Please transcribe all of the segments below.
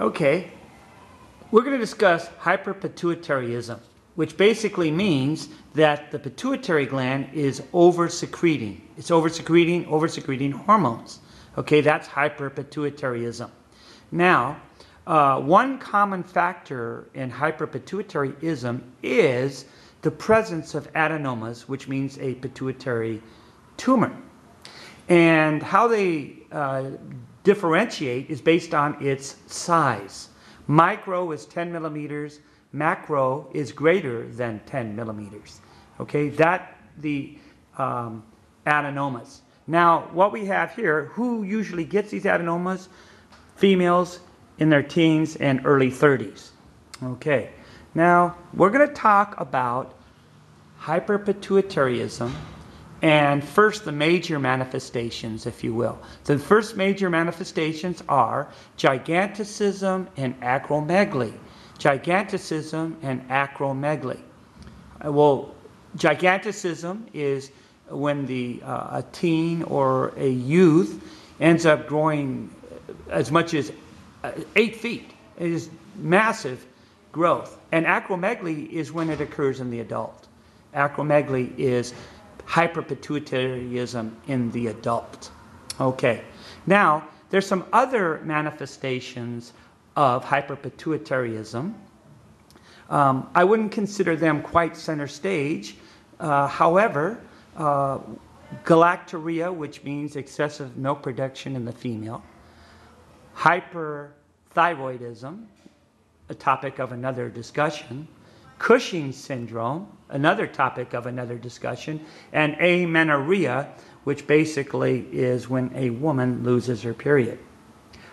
Okay, we're going to discuss hyperpituitaryism, which basically means that the pituitary gland is over secreting. It's over secreting, over secreting hormones. Okay, that's hyperpituitaryism. Now, uh, one common factor in hyperpituitaryism is the presence of adenomas, which means a pituitary tumor. And how they uh, differentiate is based on its size. Micro is 10 millimeters, macro is greater than 10 millimeters. Okay, that the um, adenomas. Now, what we have here, who usually gets these adenomas? Females in their teens and early 30s. Okay, now we're going to talk about hyperpituitarism and first, the major manifestations, if you will. The first major manifestations are giganticism and acromegaly. Giganticism and acromegaly. Uh, well, giganticism is when the uh, a teen or a youth ends up growing as much as uh, eight feet. It is massive growth. And acromegaly is when it occurs in the adult. Acromegaly is hyperpituitarism in the adult. Okay, now there's some other manifestations of hyperpituitarism. Um, I wouldn't consider them quite center stage. Uh, however, uh, which means excessive milk production in the female, hyperthyroidism, a topic of another discussion, Cushing syndrome, another topic of another discussion, and amenorrhea, which basically is when a woman loses her period.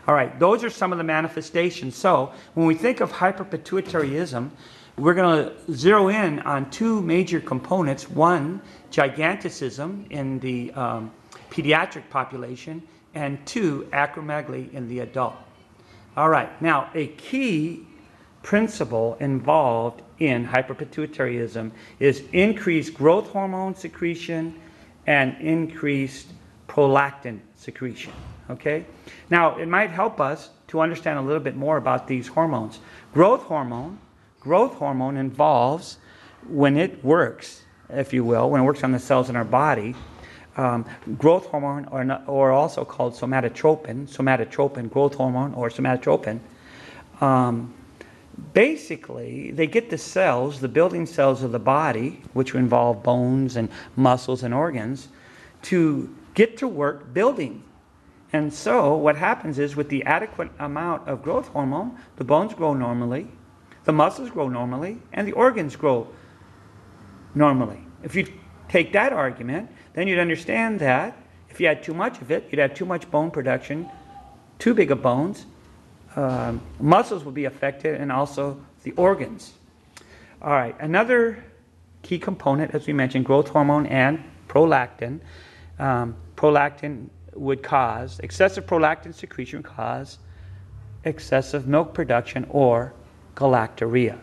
All right, those are some of the manifestations. So when we think of hyperpituitaryism, we're going to zero in on two major components. One, giganticism in the um, pediatric population, and two, acromegaly in the adult. All right, now a key principle involved in hyperpituitarism is increased growth hormone secretion and increased prolactin secretion. Okay? Now, it might help us to understand a little bit more about these hormones. Growth hormone, growth hormone involves when it works, if you will, when it works on the cells in our body, um, growth hormone, or, not, or also called somatotropin, somatotropin, growth hormone, or somatotropin, um, basically, they get the cells, the building cells of the body, which involve bones and muscles and organs, to get to work building. And so, what happens is, with the adequate amount of growth hormone, the bones grow normally, the muscles grow normally, and the organs grow normally. If you take that argument, then you'd understand that if you had too much of it, you'd have too much bone production, too big of bones, um, muscles will be affected and also the organs. All right, another key component, as we mentioned, growth hormone and prolactin. Um, prolactin would cause, excessive prolactin secretion cause excessive milk production or galactorrhea.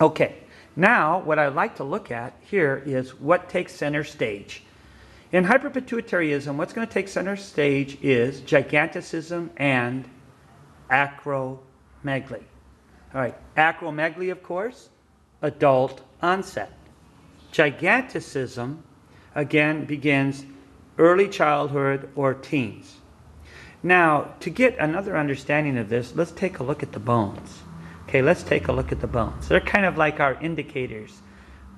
Okay, now what I'd like to look at here is what takes center stage. In hyperpituitarism, what's going to take center stage is giganticism and acromegaly. All right, acromegaly, of course, adult onset. Giganticism, again, begins early childhood or teens. Now, to get another understanding of this, let's take a look at the bones. Okay, let's take a look at the bones. They're kind of like our indicators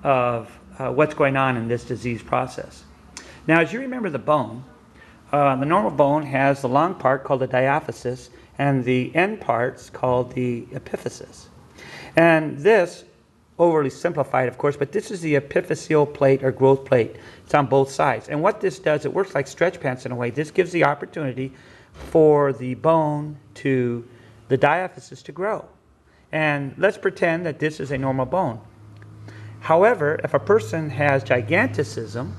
of uh, what's going on in this disease process. Now, as you remember the bone, uh, the normal bone has the long part called the diaphysis and the end parts called the epiphysis. And this, overly simplified of course, but this is the epiphyseal plate or growth plate. It's on both sides. And what this does, it works like stretch pants in a way. This gives the opportunity for the bone to, the diaphysis to grow. And let's pretend that this is a normal bone. However, if a person has giganticism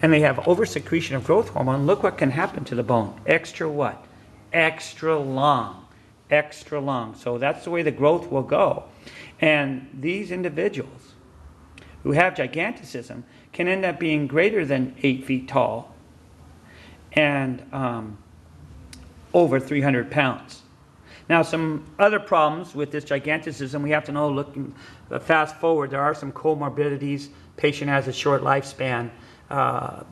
and they have oversecretion of growth hormone, look what can happen to the bone. Extra what? Extra long, extra long. So that's the way the growth will go. And these individuals who have giganticism can end up being greater than eight feet tall and um, over 300 pounds. Now, some other problems with this giganticism, we have to know, looking uh, fast forward, there are some comorbidities. Patient has a short lifespan. Uh,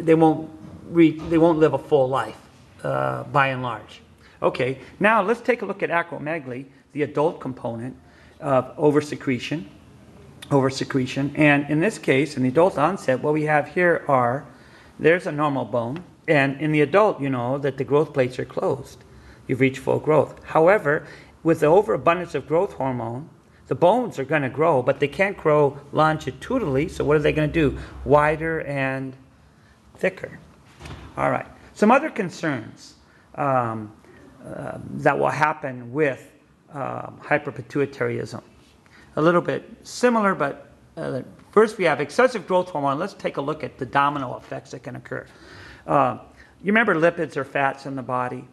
they won't re, they won't live a full life, uh, by and large. Okay, now let's take a look at acromegaly, the adult component of oversecretion. Oversecretion, and in this case, in the adult onset, what we have here are there's a normal bone, and in the adult, you know that the growth plates are closed. You've reached full growth. However, with the overabundance of growth hormone, the bones are going to grow, but they can't grow longitudinally. So what are they going to do? Wider and thicker. All right. Some other concerns um, uh, that will happen with um, hyperpituitarism. A little bit similar, but uh, first we have excessive growth hormone. Let's take a look at the domino effects that can occur. Uh, you remember lipids are fats in the body,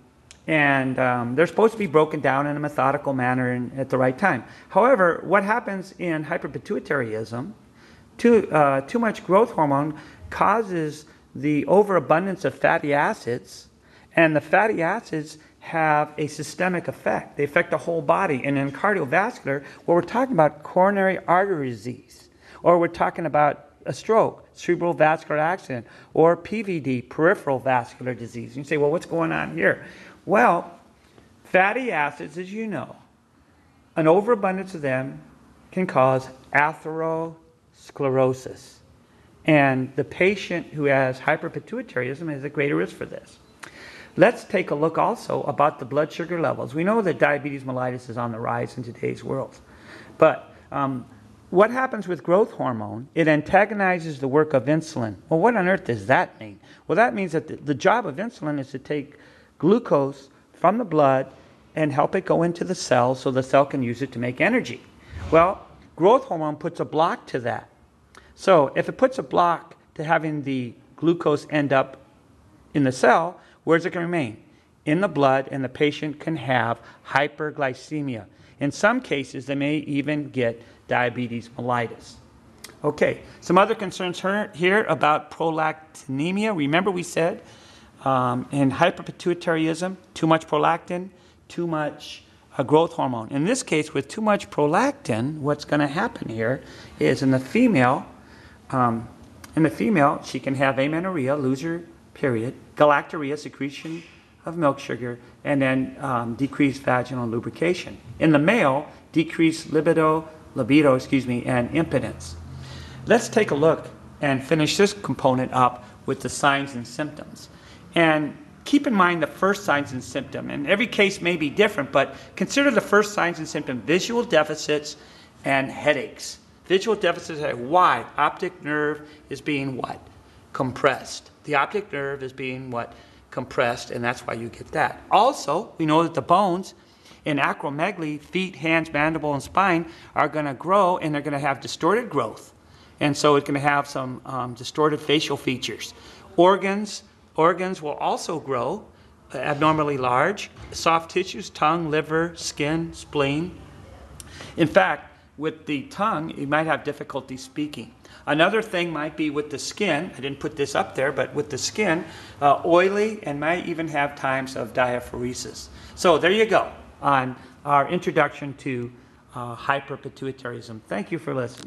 and um, they're supposed to be broken down in a methodical manner and at the right time. However, what happens in hyperpituitaryism, too, uh, too much growth hormone causes the overabundance of fatty acids, and the fatty acids have a systemic effect. They affect the whole body. And in cardiovascular, well, we're talking about coronary artery disease, or we're talking about a stroke, cerebral vascular accident, or PVD, peripheral vascular disease. You say, well, what's going on here? Well, fatty acids, as you know, an overabundance of them can cause atherosclerosis. And the patient who has hyperpituitarism has a greater risk for this. Let's take a look also about the blood sugar levels. We know that diabetes mellitus is on the rise in today's world. But um, what happens with growth hormone? It antagonizes the work of insulin. Well, what on earth does that mean? Well, that means that the, the job of insulin is to take glucose from the blood and help it go into the cell so the cell can use it to make energy. Well, growth hormone puts a block to that. So if it puts a block to having the glucose end up in the cell, where's it going to remain? In the blood, and the patient can have hyperglycemia. In some cases, they may even get diabetes mellitus. Okay, some other concerns here about prolactinemia. Remember, we said um, in hyperpituitarism, too much prolactin, too much uh, growth hormone. In this case, with too much prolactin, what's going to happen here is in the female, um, in the female, she can have amenorrhea, lose her period, galactorrhea, secretion of milk sugar, and then um, decreased vaginal lubrication. In the male, decreased libido, libido, excuse me, and impotence. Let's take a look and finish this component up with the signs and symptoms. And keep in mind the first signs and symptom. And every case may be different, but consider the first signs and symptom visual deficits and headaches. Visual deficits are why? Optic nerve is being what? Compressed. The optic nerve is being what? Compressed, and that's why you get that. Also, we know that the bones in acromegaly, feet, hands, mandible, and spine are going to grow and they're going to have distorted growth. And so it's going to have some um, distorted facial features. Organs, Organs will also grow uh, abnormally large. Soft tissues, tongue, liver, skin, spleen. In fact, with the tongue, you might have difficulty speaking. Another thing might be with the skin. I didn't put this up there, but with the skin, uh, oily and might even have times of diaphoresis. So there you go on our introduction to uh, hyperpituitarism. Thank you for listening.